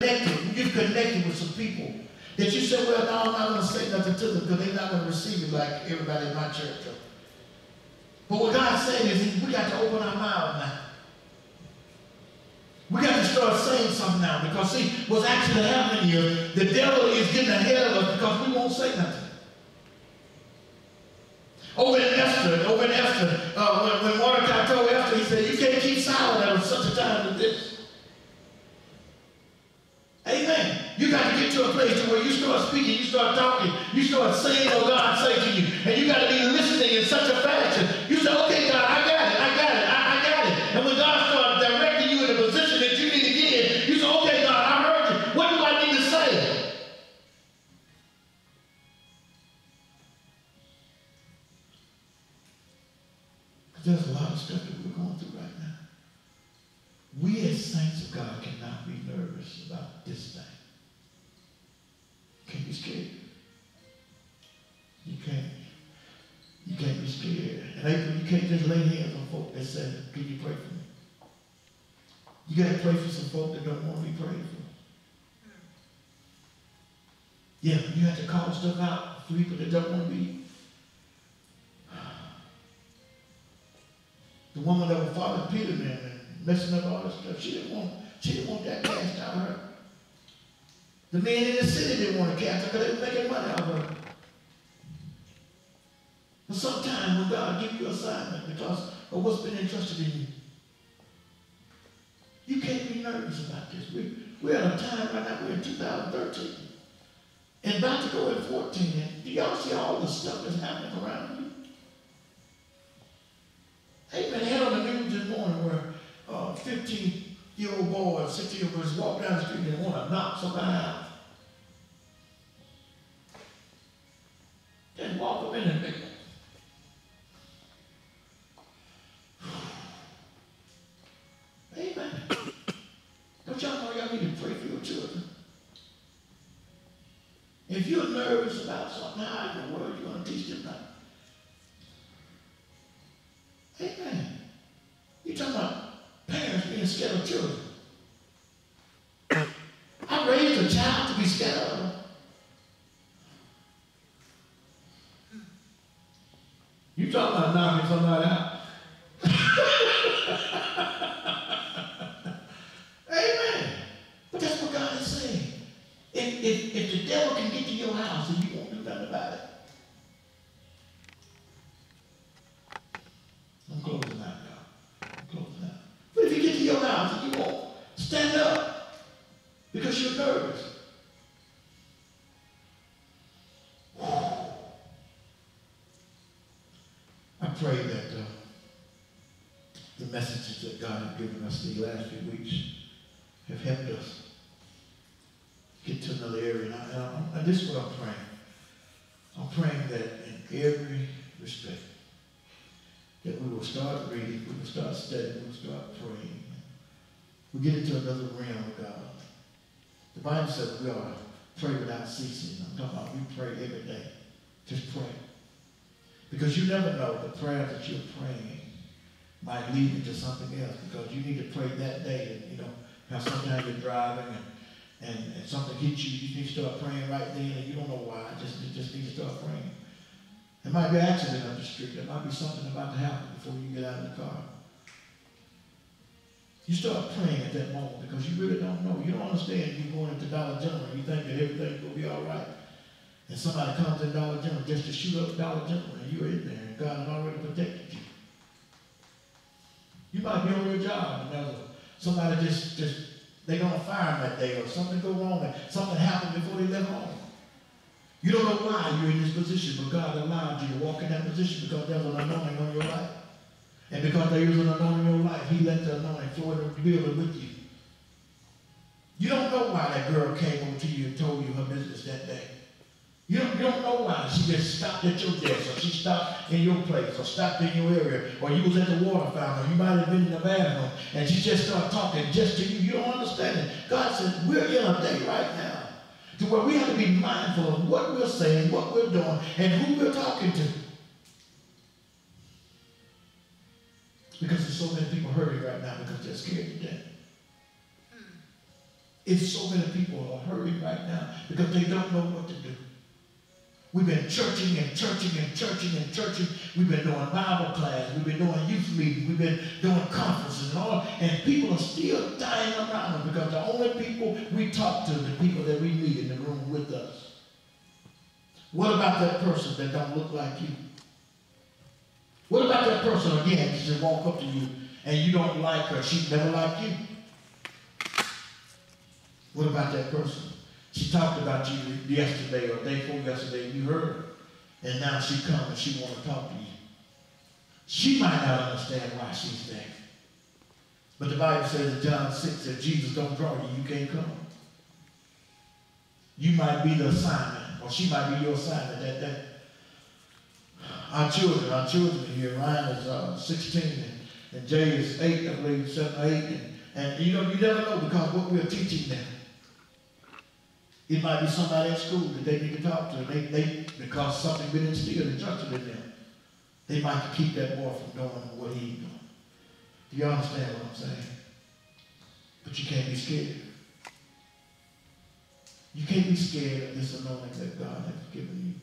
connected, you connected with some people that you say, well, no, I'm not going to say nothing to them because they're not going to receive it like everybody in my church. But what God's saying is we got to open our mouth now. We got to start saying something now because see, what's actually happening here, the devil is getting ahead of us because we won't We as saints of God cannot be nervous about this thing. Can't be scared. You can't. You can't be scared. And April, you can't just lay hands on folk that say, can you pray for me? You got to pray for some folk that don't want to be prayed for. Yeah, you have to call stuff out for people that don't want to be The woman that was following Peter man messing up all this stuff, she didn't want, she didn't want that cast out of her. The men in the city didn't want to cast her because they were making money out of her. But sometimes when God gives you assignment because of what's been entrusted in you, you can't be nervous about this. We, we're at a time right now, we're in 2013. And about to go in 14. And do y'all see all the stuff that's happening around boys, 16 year old boys walk down the street and want to knock somebody out. Just walk them in and make. Amen. Don't y'all know y'all need to pray for your children? If you're nervous about something, how in the world you going to teach them that? I raised a child to be scared of. You talking about knocking somebody out? Amen. But that's what God is saying. If, if, if the devil can get to your house and you won't do nothing about it, I'm closing out, y'all. I'm closing out. But if you get to your house and you won't stand up because you're nervous. I pray that uh, the messages that God has given us these last few weeks have helped us get to another area. And, I, and, I, this is what I'm praying. I'm praying that in every respect, that we will start reading, we will start studying, we will start praying. We get into another realm of God. The Bible says we are pray without ceasing. I'm talking about we pray every day. Just pray. Because you never know the prayer that you're praying might lead into something else because you need to pray that day. And, you know, how sometimes you're driving and, and, and something hits you, you need to start praying right then and you don't know why. Just, you just need to start praying. There might be an accident up the street. There might be something about to happen before you get out of the car. You start praying at that moment because you really don't know. You don't understand you're going into Dollar General. You think that everything's going to be all right. And somebody comes in Dollar General just to shoot up Dollar General and you're in there and God has already protected you. You might be on your job and somebody just, just, they're going to fire them that day or something go wrong and something happened before they left home. You don't know why you're in this position, but God allowed you to walk in that position because there's an anointing on your life. And because there is an anointing in your life, he let the anointing flow in the building with you. You don't know why that girl came over to you and told you her business that day. You don't, you don't know why. She just stopped at your desk, or she stopped in your place, or stopped in your area, or you was at the water fountain, or you might have been in the bathroom, and she just started talking just to you. You don't understand it. God says, we're in a day right now to where we have to be mindful of what we're saying, what we're doing, and who we're talking to. Because there's so many people hurting right now because they're scared to death. Hmm. It's so many people are hurting right now because they don't know what to do. We've been churching and churching and churching and churching. We've been doing Bible class. We've been doing youth meetings. We've been doing conferences and all. And people are still dying around us because the only people we talk to, the people that we meet in the room with us. What about that person that don't look like you? What about that person again that just walk up to you and you don't like her? She never liked you. What about that person? She talked about you yesterday or day before yesterday, you heard her. And now she comes and she want to talk to you. She might not understand why she's there. But the Bible says in John 6 that Jesus don't draw you, you can't come. You might be the assignment, or she might be your assignment that day. Our children, our children here, Ryan is uh, 16 and, and Jay is 8, I believe, 7 or 8. And, and you know, you never know because what we're teaching them. It might be somebody at school that they need to talk to. They, they, because something been instilled and trusted in them. They might keep that boy from doing what he's doing. Do you understand what I'm saying? But you can't be scared. You can't be scared of this anointing that God has given you.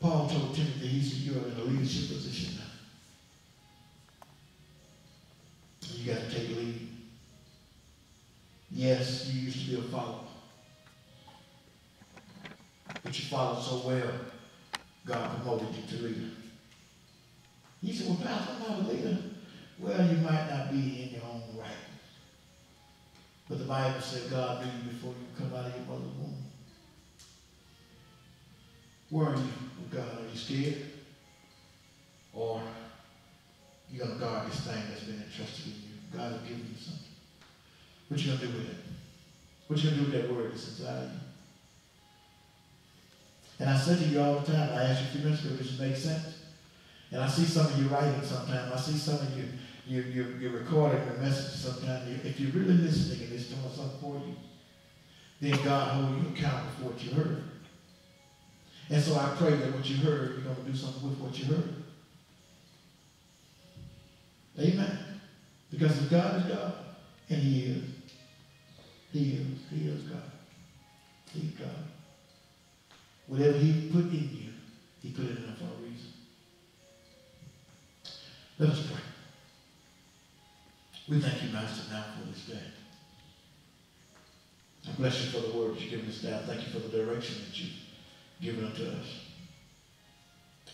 Paul told Timothy, he said, you're in a leadership position now. You followed so well, God promoted you to leader. He said, well, Pastor, I'm not a leader. Well, you might not be in your own right. But the Bible said God knew you before you come out of your mother's womb. Where are you with God? Are you scared? Or you're going to guard this thing that's been entrusted in you? God will give you something. What you going to do with it? What you going to do with that word that's inside of you? And I said to you all the time, I asked you a few minutes ago, does it make sense? And I see some of you writing sometimes. I see some of you, you, you, you're recording your message sometimes. If you're really listening and it's doing something for you, then God hold you accountable for what you heard. And so I pray that what you heard, you're going to do something with what you heard. Amen. Because if God is God, and He is, He is, He is God. He's God. Whatever he put in you, he put it in for a reason. Let us pray. We thank you, Master, now for this day. I bless you for the words you've given us now. Thank you for the direction that you've given unto us.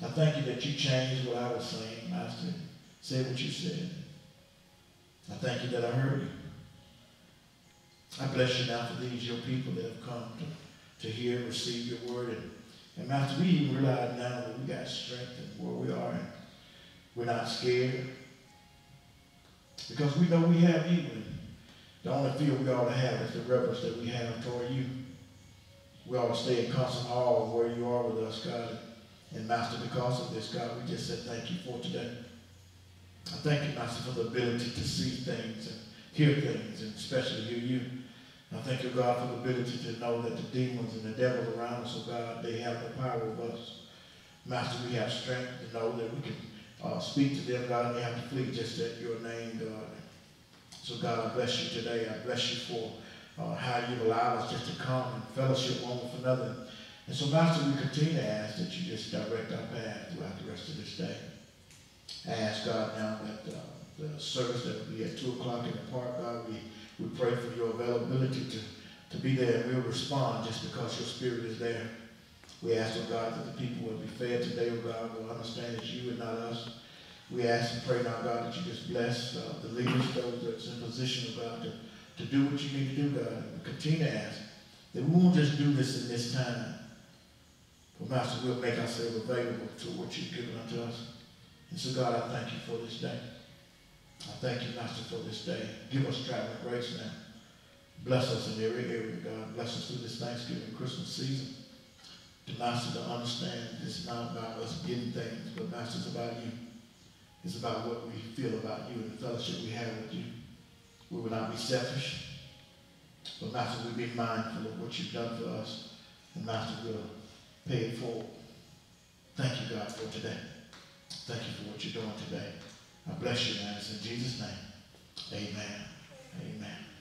I thank you that you changed what I was saying, Master. Say what you said. I thank you that I heard you. I bless you now for these, your people that have come to to hear and receive your word. And, and Master, we even realize now that we got strength and where we are and we're not scared. Because we know we have. And the only fear we ought to have is the reverence that we have toward you. We ought to stay in constant awe of where you are with us, God. And Master, because of this, God, we just said thank you for today. I thank you, Master, for the ability to see things and hear things, and especially hear you. I thank you, God, for the ability to know that the demons and the devils around us, oh God, they have the power of us. Master, we have strength to know that we can uh, speak to them, God, and they have to flee just at your name, God. So, God, I bless you today. I bless you for uh, how you've allowed us just to come and fellowship one with another. And so, Master, we continue to ask that you just direct our path throughout the rest of this day. I ask, God, now that uh, the service that will be at 2 o'clock in the park, God, we we pray for your availability to, to be there and we'll respond just because your spirit is there. We ask, oh God, that the people will be fed today, oh God, will understand it's you and not us. We ask and pray now, God, that you just bless uh, the leaders, those that's in position, oh God, to, to do what you need to do, God. And continue to ask that we won't just do this in this time. But Master, we'll make ourselves available to what you've given unto us. And so, God, I thank you for this day. I thank you, Master, for this day. Give us traveling grace now. Bless us in every area, God. Bless us through this Thanksgiving Christmas season. To Master, to understand it's not about us getting things, but Master, it's about you. It's about what we feel about you and the fellowship we have with you. We will not be selfish, but Master, we'll be mindful of what you've done for us. And Master, we'll pay it forward. Thank you, God, for today. Thank you for what you're doing today. I bless you, man. It's in Jesus' name. Amen. Amen.